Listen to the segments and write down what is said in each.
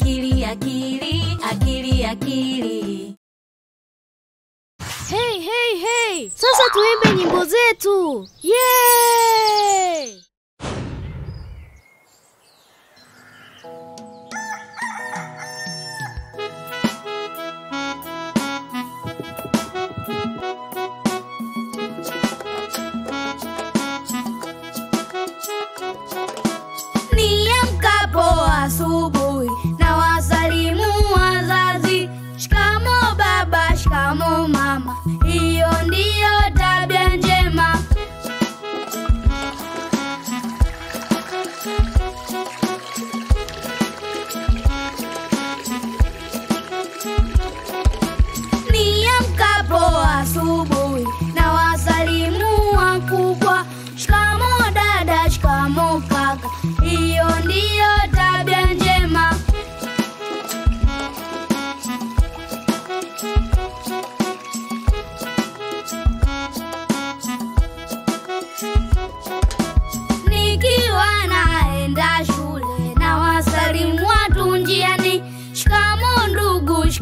akili akili akili akili Hey, hey, hey! Sasa tuimbe nyimbo zetu. Yay!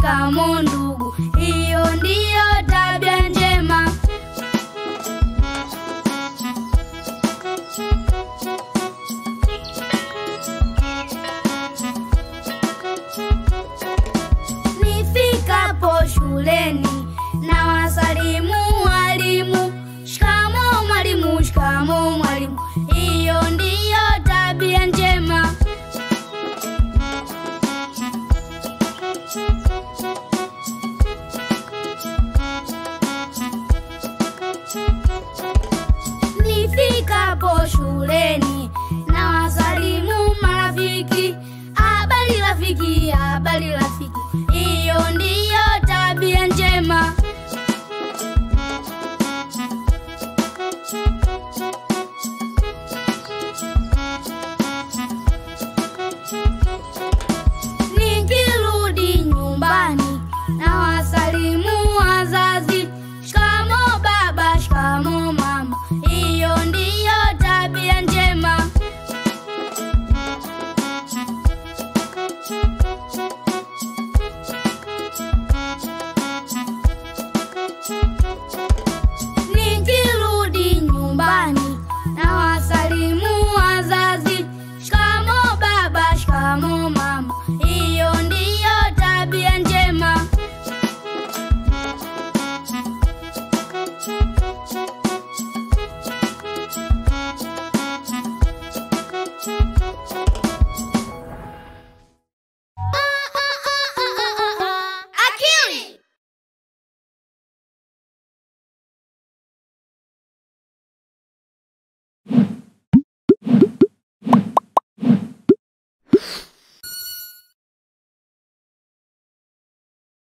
Kamondu. shuleni na wasalimu marafiki. Habari rafiki, habari rafiki, hiyo ndiyo tabia njema.